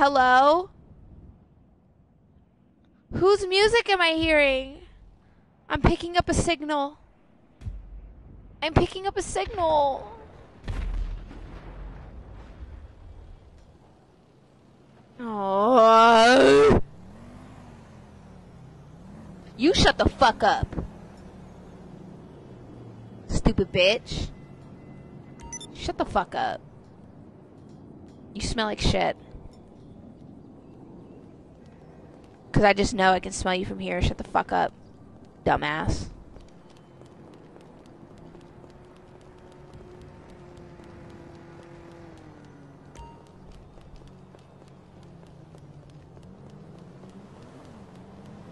Hello? Whose music am I hearing? I'm picking up a signal. I'm picking up a signal. Oh. You shut the fuck up. Stupid bitch. Shut the fuck up. You smell like shit. Cause I just know I can smell you from here. Shut the fuck up. Dumbass.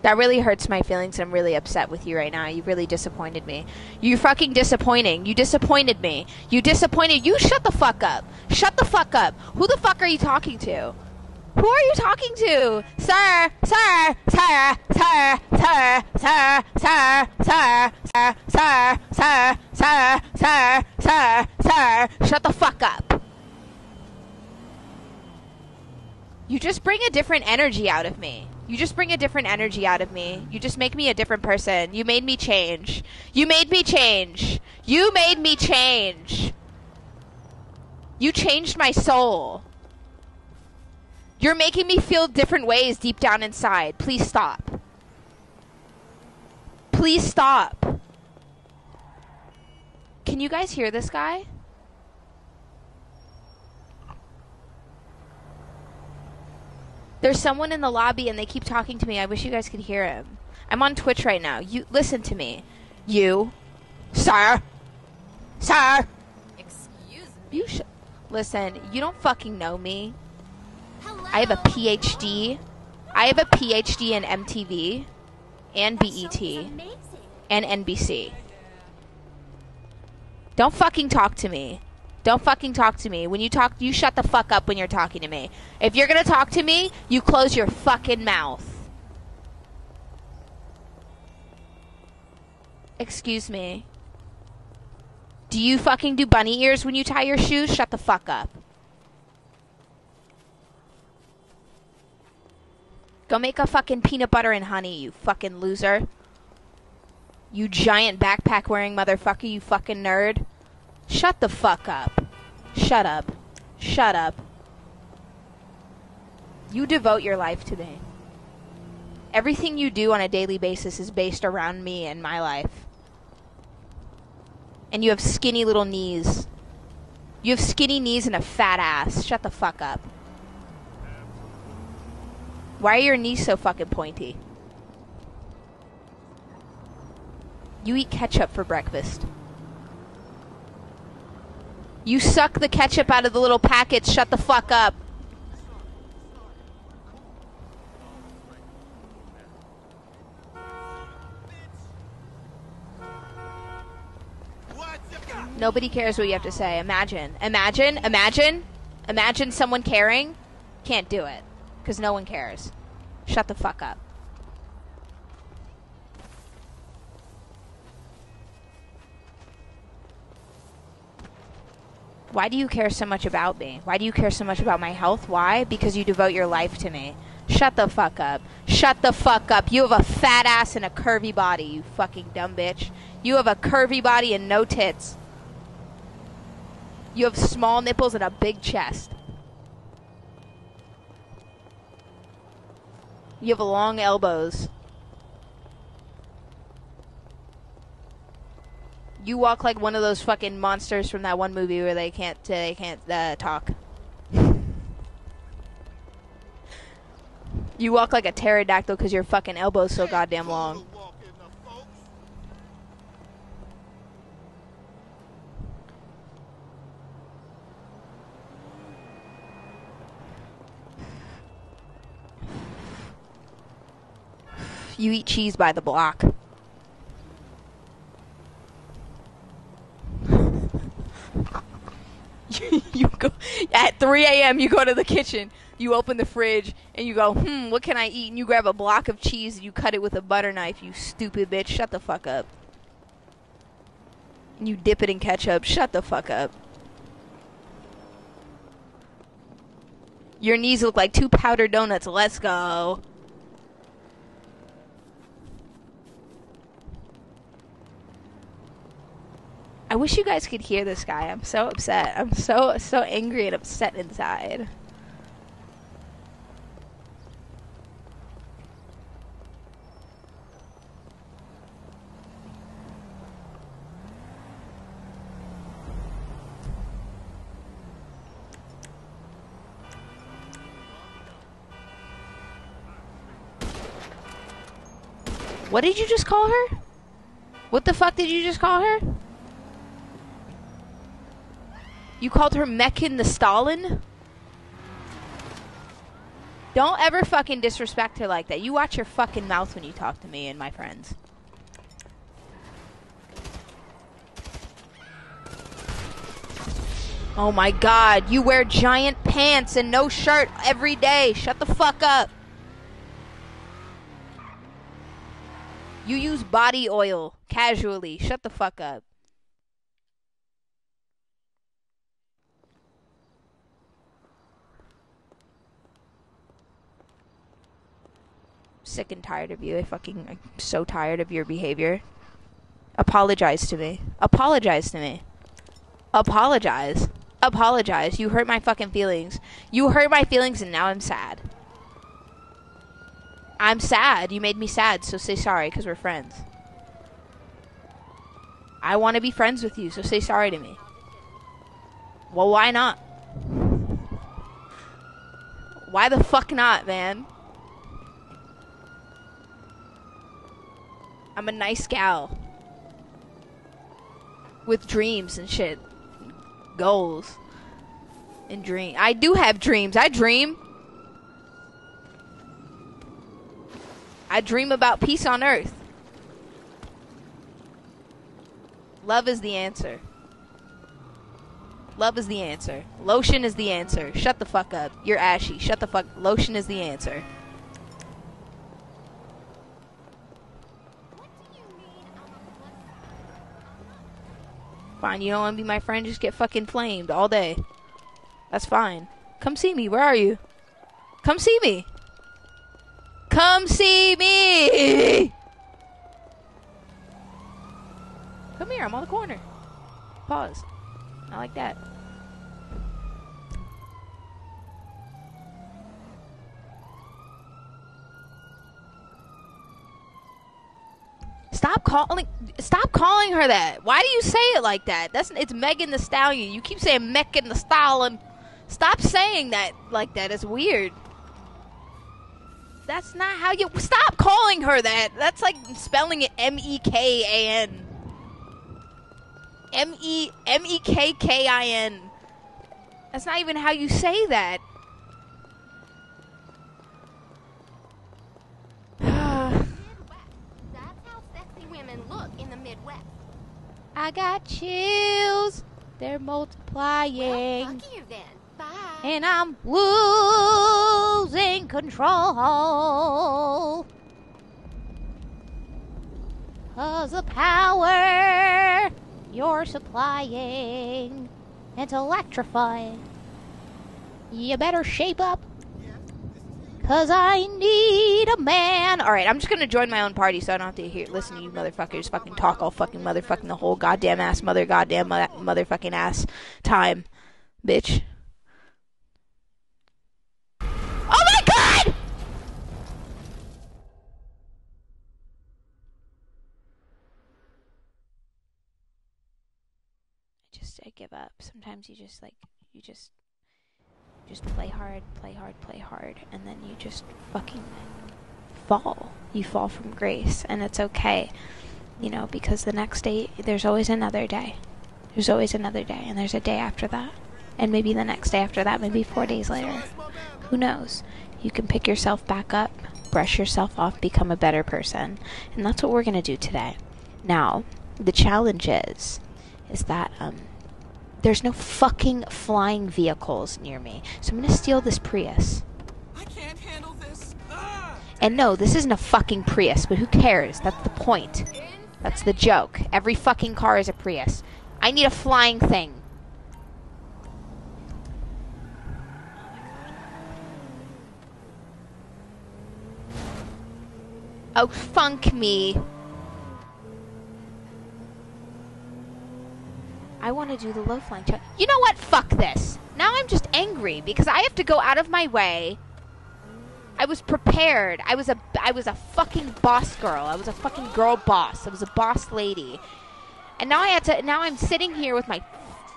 That really hurts my feelings. I'm really upset with you right now. You really disappointed me. You fucking disappointing. You disappointed me. You disappointed. You shut the fuck up. Shut the fuck up. Who the fuck are you talking to? Who are you talking to? Sir, sir, sir, sir, sir, sir, sir, sir, sir, sir, sir, sir, sir, sir. Shut the fuck up. You just bring a different energy out of me. You just bring a different energy out of me. You just make me a different person. You made me change. You made me change. You made me change. You changed my soul. You're making me feel different ways deep down inside. Please stop. Please stop. Can you guys hear this guy? There's someone in the lobby and they keep talking to me. I wish you guys could hear him. I'm on Twitch right now. You listen to me. You, sir, sir. Excuse me. You listen. You don't fucking know me. I have a PhD. I have a PhD in MTV and That show was BET and NBC. Don't fucking talk to me. Don't fucking talk to me. When you talk, you shut the fuck up when you're talking to me. If you're gonna talk to me, you close your fucking mouth. Excuse me. Do you fucking do bunny ears when you tie your shoes? Shut the fuck up. Go make a fucking peanut butter and honey, you fucking loser. You giant backpack wearing motherfucker, you fucking nerd. Shut the fuck up. Shut up. Shut up. You devote your life to me. Everything you do on a daily basis is based around me and my life. And you have skinny little knees. You have skinny knees and a fat ass. Shut the fuck up. Why are your knees so fucking pointy? You eat ketchup for breakfast. You suck the ketchup out of the little packets. Shut the fuck up. Nobody cares what you have to say. Imagine. Imagine. Imagine. Imagine someone caring. Can't do it. Because no one cares. Shut the fuck up. Why do you care so much about me? Why do you care so much about my health? Why? Because you devote your life to me. Shut the fuck up. Shut the fuck up. You have a fat ass and a curvy body, you fucking dumb bitch. You have a curvy body and no tits. You have small nipples and a big chest. You have long elbows. You walk like one of those fucking monsters from that one movie where they can't they can't uh, talk. You walk like a pterodactyl because your fucking elbow's so goddamn long. You eat cheese by the block. you go at 3 a.m. You go to the kitchen, you open the fridge, and you go, "Hmm, what can I eat?" And you grab a block of cheese and you cut it with a butter knife. You stupid bitch! Shut the fuck up. You dip it in ketchup. Shut the fuck up. Your knees look like two powdered donuts. Let's go. I wish you guys could hear this guy. I'm so upset. I'm so so angry and upset inside. What did you just call her? What the fuck did you just call her? You called her Mechan the Stalin? Don't ever fucking disrespect her like that. You watch your fucking mouth when you talk to me and my friends. Oh my god, you wear giant pants and no shirt every day. Shut the fuck up. You use body oil casually. Shut the fuck up. Sick and tired of you. I fucking I'm so tired of your behavior. Apologize to me. Apologize to me. Apologize. Apologize. You hurt my fucking feelings. You hurt my feelings and now I'm sad. I'm sad. You made me sad, so say sorry because we're friends. I want to be friends with you, so say sorry to me. Well, why not? Why the fuck not, man? I'm a nice gal. With dreams and shit. Goals. And dream. I do have dreams. I dream. I dream about peace on earth. Love is the answer. Love is the answer. Lotion is the answer. Shut the fuck up. You're ashy. Shut the fuck. Lotion is the answer. What do you mean I'm a plus Fine, you don't want to be my friend, just get fucking flamed all day. That's fine. Come see me. Where are you? Come see me. Come see me. Come here. I'm on the corner. Pause. I like that. Stop calling. Stop calling her that. Why do you say it like that? That's it's Megan the Stallion. You keep saying Megan the Stallion. Stop saying that like that. It's weird. That's not how you. Stop calling her that. That's like spelling it M E K A N. M E M E K K I N. That's not even how you say that. Midwest. That's how sexy women look in the Midwest. I got chills. They're multiplying. you then. Bye. And I'm losing control. Cause the power you're supplying, it's electrifying. You better shape up. Cause I need a man. Alright, I'm just gonna join my own party so I don't have to hear listen to you motherfuckers fucking talk all fucking motherfucking the whole goddamn ass mother goddamn mo- motherfucking ass time. Bitch. Oh my god! I just I give up. Sometimes you just like you just just play hard, play hard, play hard, and then you just fucking fall. You fall from grace, and it's okay. You know, because the next day there's always another day. There's always another day, and there's a day after that. And maybe the next day after that, maybe four days later. Who knows? You can pick yourself back up, brush yourself off, become a better person. And that's what we're going to do today. Now, the challenge is is that um there's no fucking flying vehicles near me. So I'm gonna steal this Prius. I can't handle this. Ah! And no, this isn't a fucking Prius, but who cares? That's the point. That's the joke. Every fucking car is a Prius. I need a flying thing. Oh, funk me. I want to do the low flying check. You know what? Fuck this. Now I'm just angry because I have to go out of my way. I was prepared. I was a I was a fucking boss girl. I was a fucking girl boss. I was a boss lady. And now I had to now I'm sitting here with my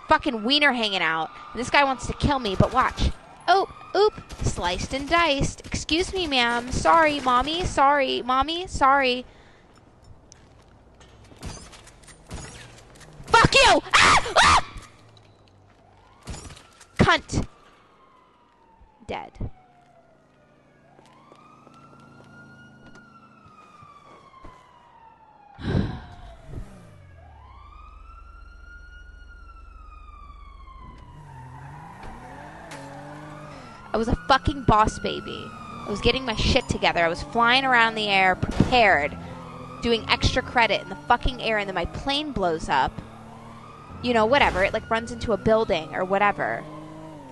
fucking wiener hanging out. And this guy wants to kill me, but watch. Oh, oop, sliced and diced. Excuse me, ma'am. Sorry, mommy. Sorry, mommy. Sorry. Fuck you! Ah! Ah! Cunt. Dead. I was a fucking boss baby. I was getting my shit together. I was flying around the air, prepared, doing extra credit in the fucking air, and then my plane blows up. You know, whatever. It like runs into a building or whatever.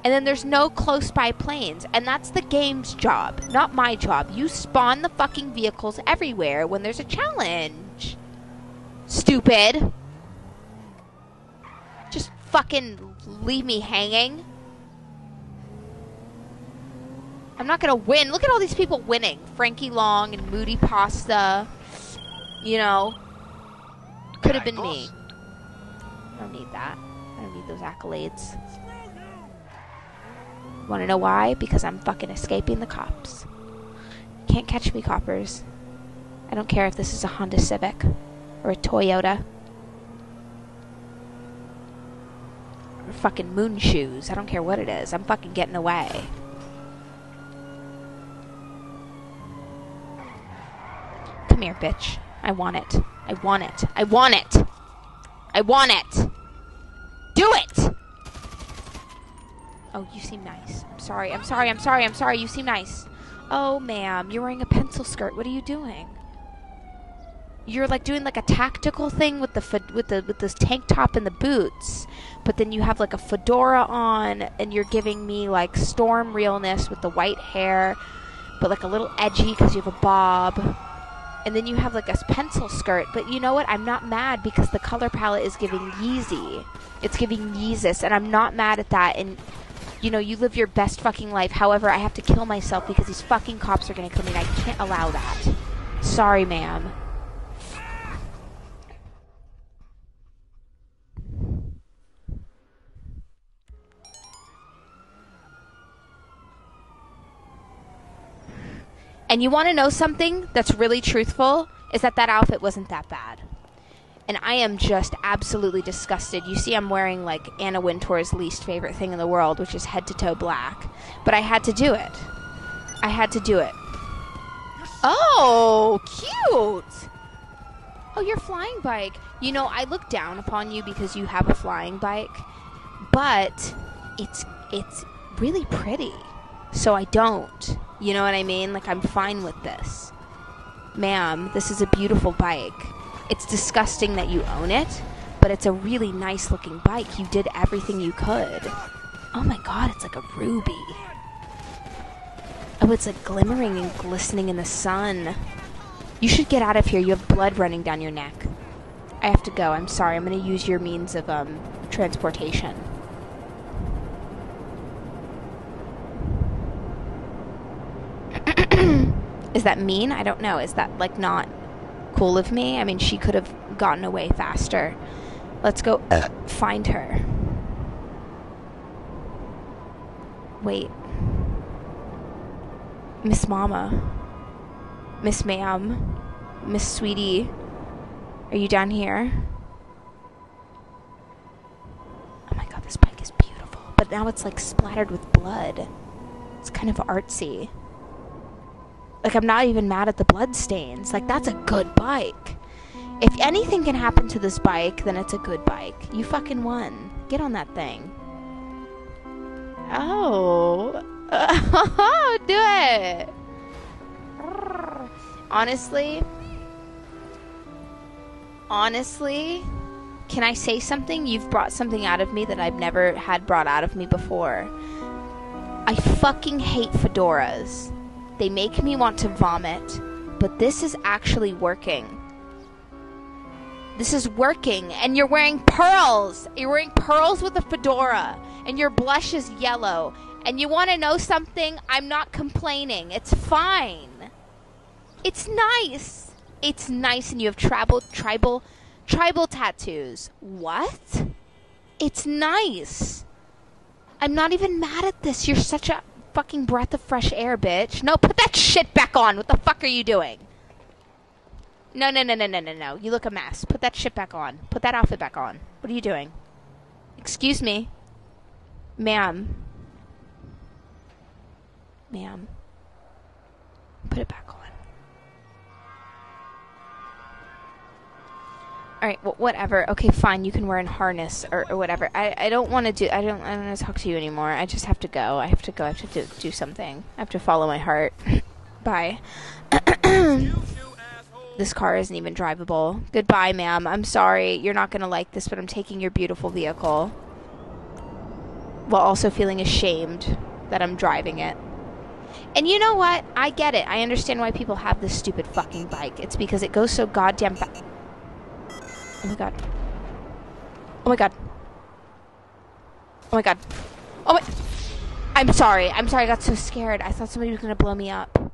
And then there's no close by planes. And that's the game's job, not my job. You spawn the fucking vehicles everywhere when there's a challenge. Stupid. Just fucking leave me hanging. I'm not gonna win. Look at all these people winning. Frankie Long and Moody Pasta. You know. Could have been me. I don't need that. I don't need those accolades. Wanna know why? Because I'm fucking escaping the cops. Can't catch me, coppers. I don't care if this is a Honda Civic or a Toyota. Or fucking moon shoes. I don't care what it is. I'm fucking getting away. Come here, bitch. I want it. I want it. I want it. I want it. Do it! Oh, you seem nice. I'm sorry. I'm sorry. I'm sorry. I'm sorry. You seem nice. Oh, ma'am, you're wearing a pencil skirt. What are you doing? You're like doing like a tactical thing with the with the with this tank top and the boots, but then you have like a fedora on, and you're giving me like storm realness with the white hair, but like a little edgy because you have a bob and then you have like a pencil skirt. But you know what? I'm not mad because the color palette is giving Yeezy. It's giving Yeezus, and I'm not mad at that. And you know, you live your best fucking life. However, I have to kill myself because these fucking cops are gonna kill me, and I can't allow that. Sorry, ma'am. And you want to know something that's really truthful? Is that that outfit wasn't that bad. And I am just absolutely disgusted. You see, I'm wearing like Anna Wintour's least favorite thing in the world, which is head to toe black. But I had to do it. I had to do it. Oh, cute! Oh, your flying bike. You know, I look down upon you because you have a flying bike, but it's it's really pretty. So I don't. You know what I mean? Like I'm fine with this. Ma'am, this is a beautiful bike. It's disgusting that you own it, but it's a really nice looking bike. You did everything you could. Oh my god, it's like a ruby. Oh, it's like glimmering and glistening in the sun. You should get out of here. You have blood running down your neck. I have to go. I'm sorry. I'm going to use your means of um, transportation. Is that mean? I don't know. Is that like not cool of me? I mean, she could have gotten away faster. Let's go eh. find her. Wait. Miss Mama. Miss Ma'am. Miss Sweetie. Are you down here? Oh my god, this bike is beautiful. But now it's like splattered with blood. It's kind of artsy. Like, I'm not even mad at the blood stains. Like, that's a good bike. If anything can happen to this bike, then it's a good bike. You fucking won. Get on that thing. Oh. Do it. Honestly, honestly, can I say something? You've brought something out of me that I've never had brought out of me before. I fucking hate fedoras. They make me want to vomit. but this is actually working. This is working, and you're wearing pearls. You're wearing pearls with a fedora, and your blush is yellow. And you want to know something? I'm not complaining. It's fine. It's nice. It's nice, and you have tribal, tribal, tribal tattoos. What? It's nice. I'm not even mad at this. You're such a fucking breath of fresh air, bitch. No, put that shit back on. What the fuck are you doing? No, no, no, no, no, no, no. You look a mess. Put that shit back on. Put that outfit back on. What are you doing? Excuse me. Ma'am. Ma'am. Put it back on. Alright, well, whatever. Okay, fine. You can wear a harness or, or whatever. I, I don't want to do. I don't. I don't want to talk to you anymore. I just have to go. I have to go. I have to do, do something. I have to follow my heart. Bye. this car isn't even drivable. Goodbye, ma'am. I'm sorry. You're not to like this, but I'm taking your beautiful vehicle. While also feeling ashamed that I'm driving it. And you know what? I get it. I understand why people have this stupid fucking bike. It's because it goes so goddamn fast. Oh my god. Oh my god. Oh my god. Oh my. I'm sorry. I'm sorry. I got so scared. I thought somebody was gonna blow me up.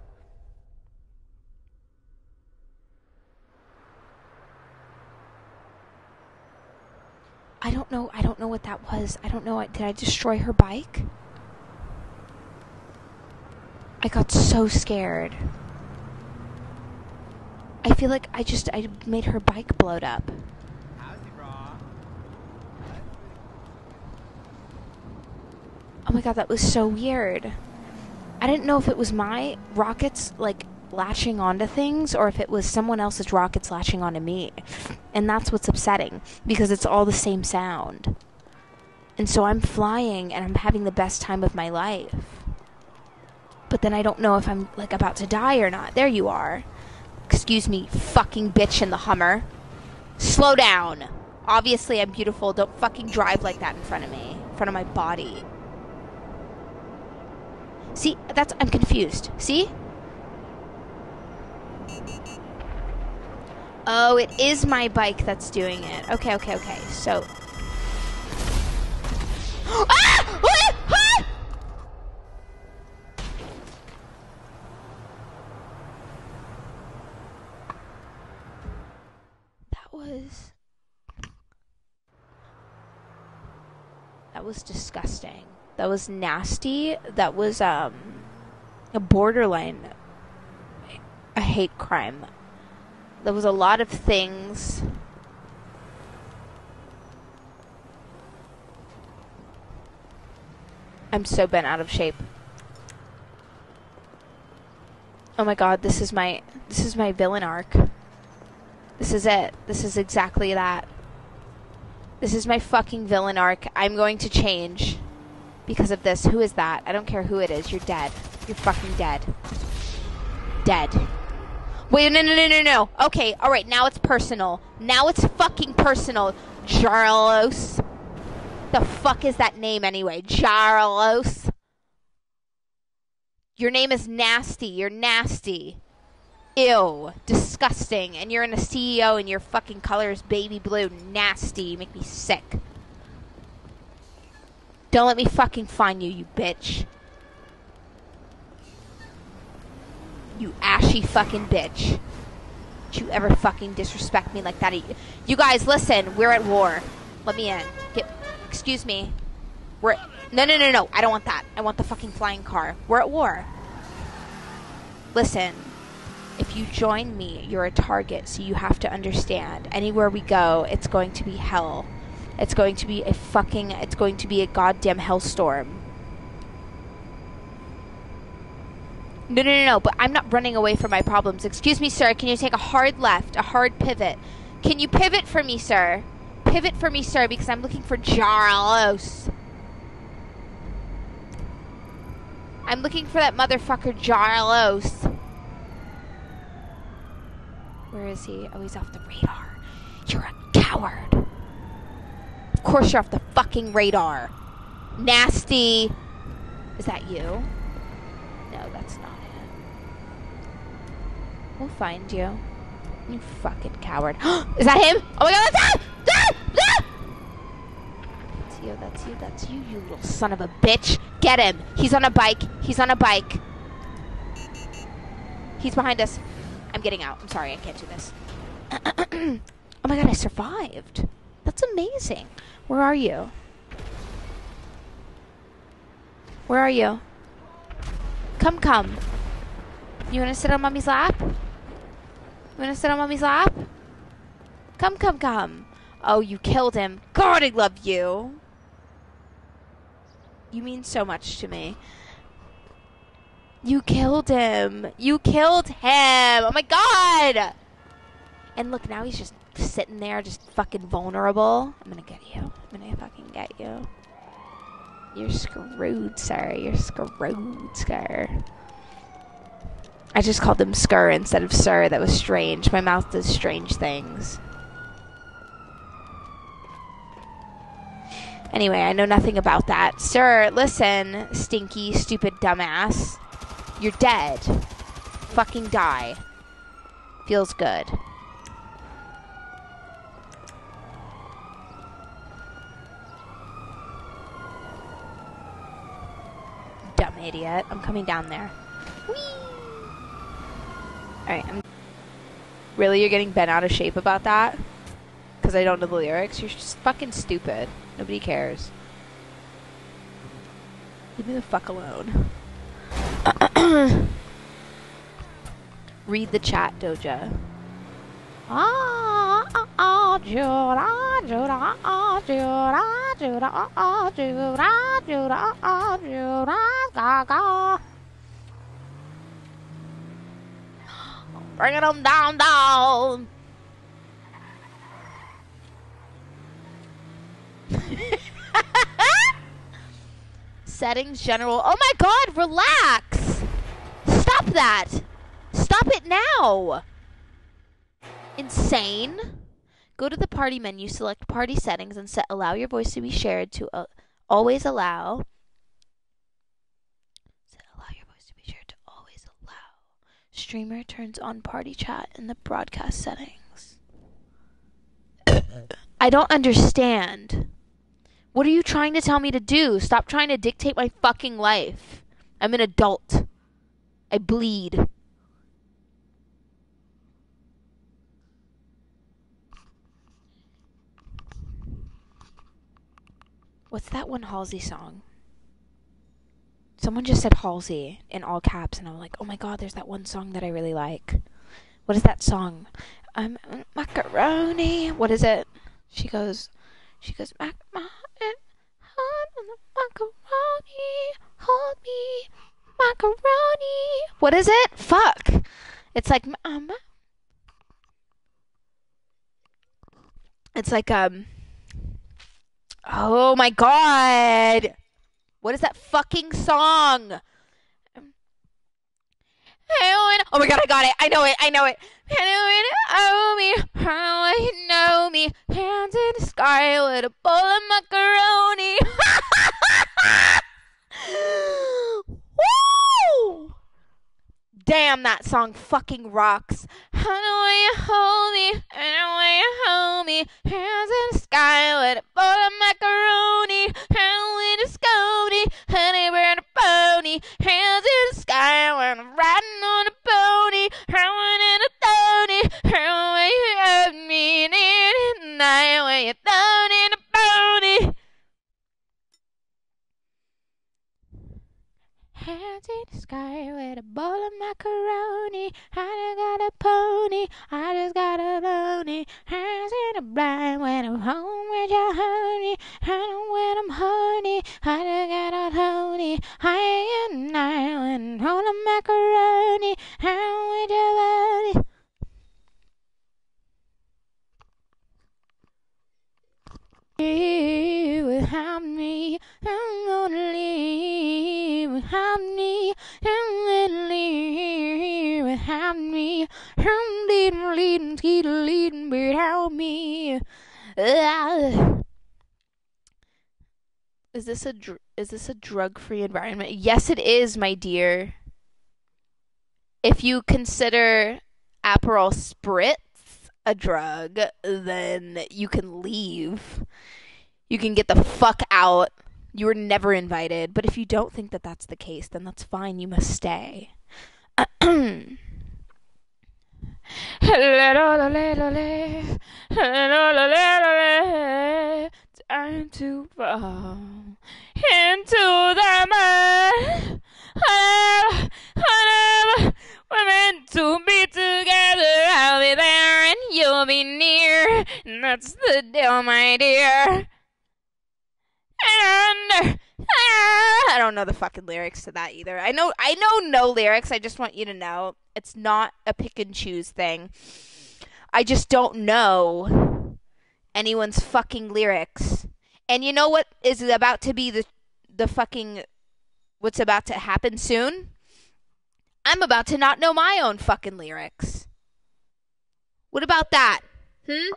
I don't know. I don't know what that was. I don't know. Did I destroy her bike? I got so scared. I feel like I just I made her bike blowed up. Oh my god, that was so weird. I didn't know if it was my rockets like latching onto things or if it was someone else's rockets latching onto me. And that's what's upsetting because it's all the same sound. And so I'm flying and I'm having the best time of my life. But then I don't know if I'm like about to die or not. There you are. Excuse me, fucking bitch in the Hummer. Slow down. Obviously I'm beautiful. Don't fucking drive like that in front of me. In front of my body. See, that's I'm confused. See? Oh, it is my bike that's doing it. Okay, okay, okay. So ah! Ah! That was That was disgusting. That was nasty. That was um a borderline a hate crime. There was a lot of things I'm so bent out of shape. Oh my god, this is my this is my villain arc. This is it. This is exactly that. This is my fucking villain arc. I'm going to change because of this. Who is that? I don't care who it is. You're dead. You're fucking dead. Dead. Wait, no, no, no, no, no. Okay, alright, now it's personal. Now it's fucking personal. Jarlos. The fuck is that name anyway? Jarlos. Your name is nasty. You're nasty. Ew. Disgusting. And you're in a CEO and your fucking color is baby blue. Nasty. You make me sick. Don't let me fucking find you, you bitch. You ashy fucking bitch. Don't you ever fucking disrespect me like that. You guys, listen. We're at war. Let me in. Get. Excuse me. We're. No, no, no, no. I don't want that. I want the fucking flying car. We're at war. Listen. If you join me, you're a target, so you have to understand. Anywhere we go, it's going to be hell. It's going to be a fucking. It's going to be a goddamn hellstorm. No, no, no, no, but I'm not running away from my problems. Excuse me, sir. Can you take a hard left, a hard pivot? Can you pivot for me, sir? Pivot for me, sir, because I'm looking for Jarlos. I'm looking for that motherfucker Jarlos. Where is he? Oh, he's off the radar. You're a coward. Course you're off the fucking radar. Nasty. Is that you? No, that's not him. We'll find you. You fucking coward. Is that him? Oh my god, that's him! That's you, that's you, that's you, you little son of a bitch. Get him. He's on a bike. He's on a bike. He's behind us. I'm getting out. I'm sorry, I can't do this. oh my god, I survived. That's amazing. Where are you? Where are you? Come, come. You wanna sit on mommy's lap? You wanna sit on mommy's lap? Come, come, come. Oh, you killed him. God, I love you. You mean so much to me. You killed him. You killed him. Oh my god. And look, now he's just sitting there, just fucking vulnerable. I'm gonna get you. I'm gonna fucking get you. You're screwed, sir. You're screwed, sir. I just called him Skr instead of Sir. That was strange. My mouth does strange things. Anyway, I know nothing about that. Sir, listen, stinky, stupid dumbass. You're dead. Fucking die. Feels good. Dumb idiot. I'm coming down there. Whee! Alright, I'm... Really, you're getting bent out of shape about that? Because I don't know the lyrics? You're just fucking stupid. Nobody cares. Leave me the fuck alone. Read the chat, Doja. Ah, ah, ah, Judah, Judah, ah, Judah, Judah, ah, Judah, Judah, ah, Judah, Gaga. Bringing them down, down. Settings general. Oh my god, relax. Stop that. Stop it now. Insane. Go to the party menu, select party settings, and set allow your voice to be shared to uh, always allow. Set allow your voice to be shared to always allow. Streamer turns on party chat in the broadcast settings. I don't understand. What are you trying to tell me to do? Stop trying to dictate my fucking life. I'm an adult. I bleed. What's that one Halsey song? Someone just said Halsey in all caps, and I'm like, oh my god, there's that one song that I really like. What is that song? Um, macaroni. What is it? She goes, she goes, mac, ma, macaroni, hold me, macaroni. What is it? Fuck. It's like, um, it's like, um, oh my god. What is that fucking song? Oh my god, I got it. I know it. I know it. Oh me, how you know me. Hands in the sky with a bowl of macaroni. Damn, that song fucking rocks. How do you hold me? How do you hold me? Hands in the sky with a bowl of macaroni. How in the scody, honey, burn a pony. Hands in the sky when I'm riding on a pony. How in a pony. How you hurt me the night when you're down in a pony. Hands in the sky with a bowl of macaroni. I just got a pony. I just got a pony. Hands in the blind when I'm home with your honey. And when I'm honey, I just got a pony. I ain't an island on a macaroni. And with your body. You without me, I'm gonna leave without me, I'm gonna leave without me, I'm leading, leading, keep leading without me. Is this a dr- is this a drug-free environment? Yes, it is, my dear. If you consider Aperol spritz a drug, then you can leave. You can get the fuck out. You were never invited. But if you don't think that that's the case, then that's fine. You must stay. Time to fall into the mud. And that's the deal, my dear. And I don't know the fucking lyrics to that either. I know I know no lyrics. I just want you to know it's not a pick and choose thing. I just don't know anyone's fucking lyrics. And you know what is about to be the the fucking what's about to happen soon? I'm about to not know my own fucking lyrics. What about that? Hmm?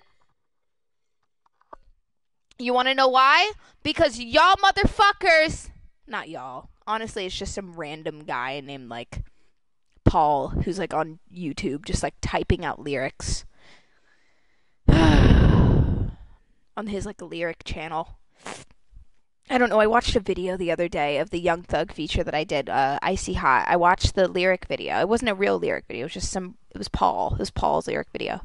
You want to know why? Because y'all motherfuckers, not y'all. Honestly, it's just some random guy named like Paul who's like on YouTube just like typing out lyrics on his like lyric channel. I don't know. I watched a video the other day of the Young Thug feature that I did, uh, Icy Hot. I watched the lyric video. It wasn't a real lyric video. It was just some. It was Paul. It was Paul's lyric video,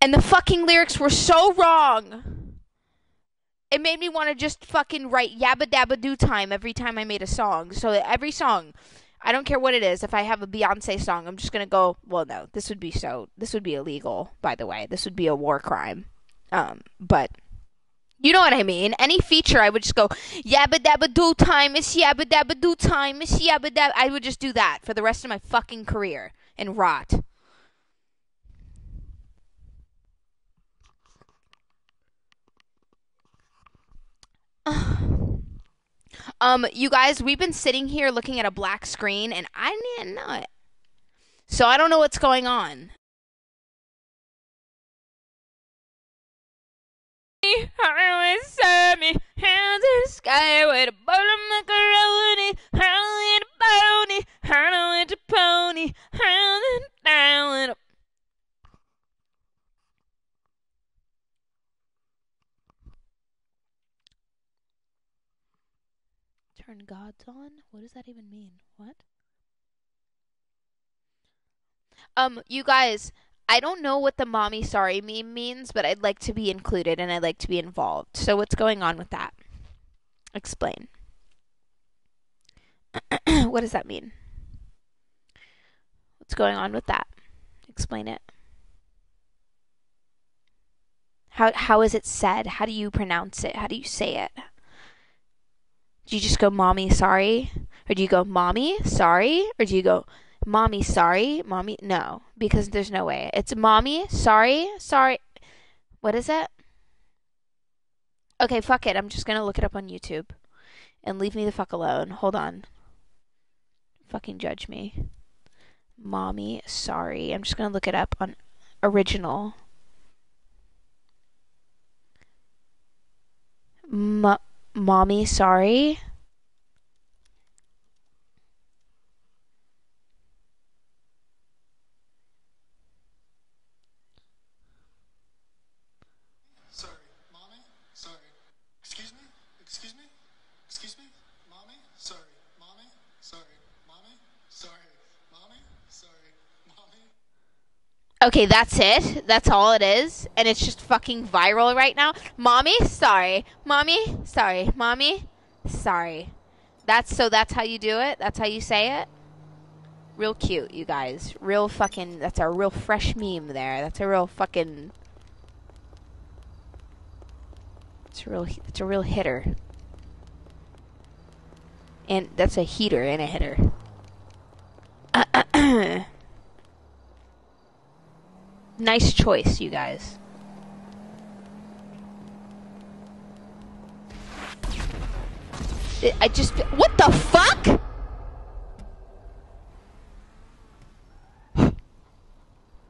and the fucking lyrics were so wrong. It made me want to just fucking write yabba dabba do time every time I made a song. So every song, I don't care what it is. If I have a Beyonce song, I'm just gonna go. Well, no, this would be so. This would be illegal. By the way, this would be a war crime. Um, but you know what I mean? Any feature, I would just go yabba dabba do time. It's yabba dabba do time. It's yabba dabba. I would just do that for the rest of my fucking career and rot. um, you guys, we've been sitting here looking at a black screen, and I didn't know it. So I don't know what's going on. I hands in the sky with a bowl of macaroni, howling a howling a pony, howling down with a Turn gods on? What does that even mean? What? Um, you guys, I don't know what the mommy sorry meme means, but I'd like to be included and I'd like to be involved. So what's going on with that? Explain. what does that mean? What's going on with that? Explain it. How how is it said? How do you pronounce it? How do you say it? Do you just go mommy sorry? Or do you go mommy sorry? Or do you go mommy sorry? Mommy no, because there's no way. It's mommy sorry, sorry. What is it? Okay, fuck it. I'm just gonna look it up on YouTube. And leave me the fuck alone. Hold on. Fucking judge me. Mommy sorry. I'm just gonna look it up on original. M- mommy. Sorry. Excuse me. Excuse me. Excuse me. Mommy. Sorry, mommy. Sorry, mommy. Sorry, mommy. Sorry, mommy. Okay, that's it. That's all it is. And it's just fucking viral right now. Mommy, sorry. Mommy, sorry. Mommy, sorry. That's so that's how you do it? That's how you say it? Real cute, you guys. Real fucking that's a real fresh meme there. That's a real fucking It's a real it's a real hitter. And that's a heater and a hitter. nice choice, you guys. I- just what the fuck?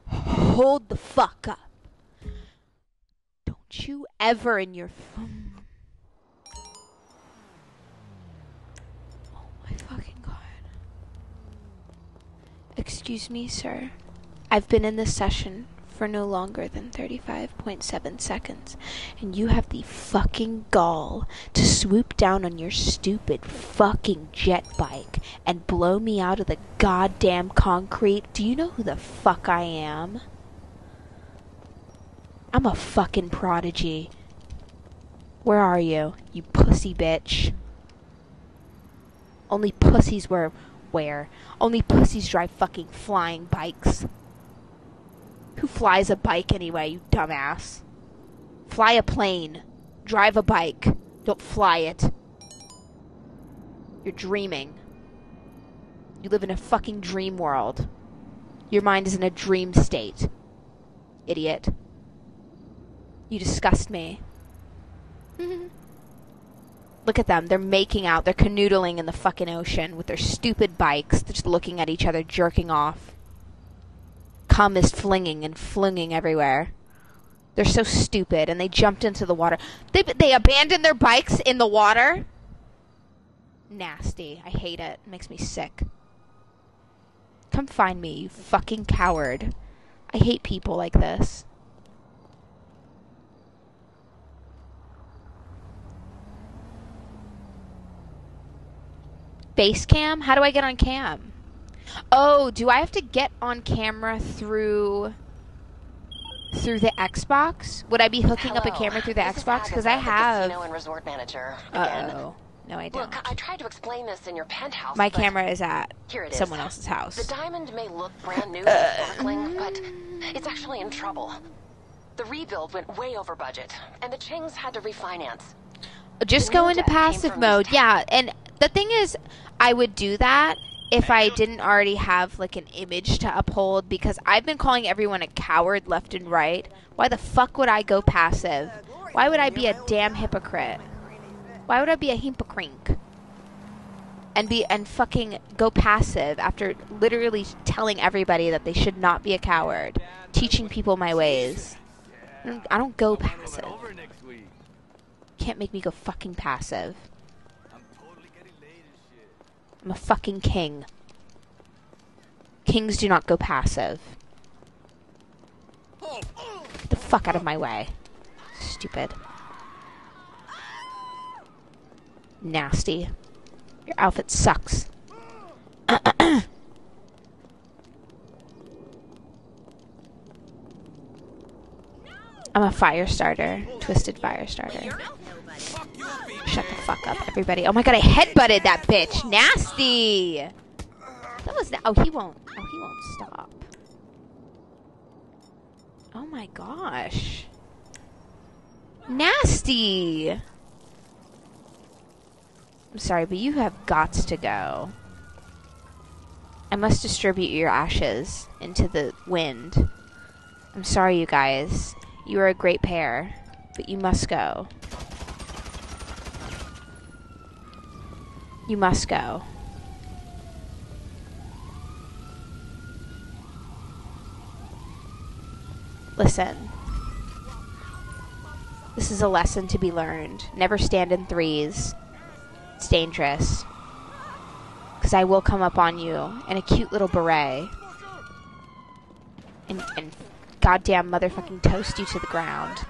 Hold the fuck up. Don't you ever in your. Oh my fucking god. Excuse me, sir. I've been in this session for no longer than 35.7 seconds, and you have the fucking gall to swoop down on your stupid fucking jet bike and blow me out of the goddamn concrete. Do you know who the fuck I am? I'm a fucking prodigy. Where are you, you pussy bitch? Only pussies wear where? Only pussies drive fucking flying bikes. Who flies a bike anyway, you dumbass? Fly a plane. Drive a bike. Don't fly it. You're dreaming. You live in a fucking dream world. Your mind is in a dream state. Idiot. You disgust me. Look at them. They're making out. They're canoodling in the fucking ocean with their stupid bikes. They're just looking at each other, jerking off. Cum is flinging and flinging everywhere. They're so stupid, and they jumped into the water. They they abandoned their bikes in the water. Nasty. I hate it. It makes me sick. Come find me, you fucking coward. I hate people like this. Base cam? How do I get on cam? Oh, do I have to get on camera through through the Xbox? Would I be hooking up a camera through the This Xbox? Because I have. casino and resort manager. Uh oh. No, I don't. Look, I tried to explain this in your penthouse. My camera is at is. someone else's house. The diamond may look brand new Uh, and sparkling, but it's actually in trouble. The rebuild went way over budget, and the Chengs had to refinance. just go into passive mode. Yeah, and the thing is, I would do that if I didn't already have like an image to uphold because I've been calling everyone a coward left and right. Why the fuck would I go passive? Why would I be a damn hypocrite? Why would I be a hypocrite? And be and fucking go passive after literally telling everybody that they should not be a coward, teaching people my ways. I don't, I don't go passive. Over next week. Can't make me go fucking passive. I'm totally getting laid and shit. I'm a fucking king. Kings do not go passive. Get the fuck out of my way. Stupid. Nasty. Your outfit sucks. I'm a fire starter. Twisted fire starter. Fuck up, everybody. Oh my god, I headbutted that bitch. Nasty. That was. Oh, he won't. Oh, he won't stop. Oh my gosh. Nasty. I'm sorry, but you have gots to go. I must distribute your ashes into the wind. I'm sorry, you guys. You are a great pair, but you must go. You must go. Listen. This is a lesson to be learned. Never stand in threes. It's dangerous. Because I will come up on you in a cute little beret. And, and goddamn motherfucking toast you to the ground.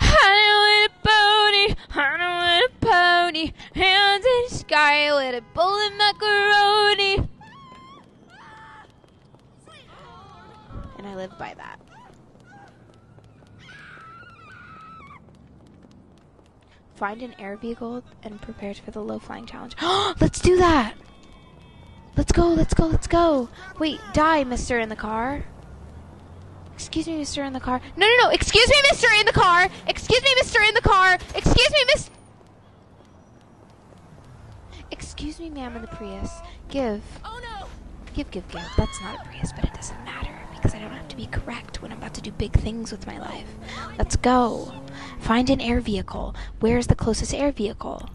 I don't want a pony, I don't want hands in with a bowl of macaroni. And I live by that. Find an air vehicle and prepare for the low flying challenge. let's do that! Let's go, let's go, let's go! Wait, die, mister in the car. Excuse me, mister in the car. No, no, no, excuse me, mister in the car! Excuse me, mister in the car! Excuse me, miss. Excuse me, ma'am in the Prius. Give. Oh no! Give, give, give. That's not a Prius, but it doesn't matter because I don't have to be correct when I'm about to do big things with my life. Let's go. Find an air vehicle. Where's the closest air vehicle?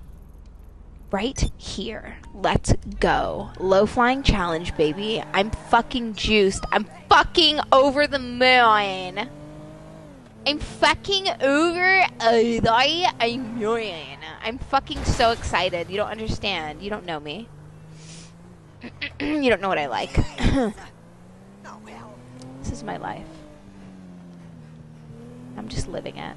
Right here. Let's go. Low flying challenge, baby. I'm fucking juiced. I'm fucking over the moon. I'm fucking over a million. I'm fucking so excited. You don't understand. You don't know me. you don't know what I like. this is my life. I'm just living it.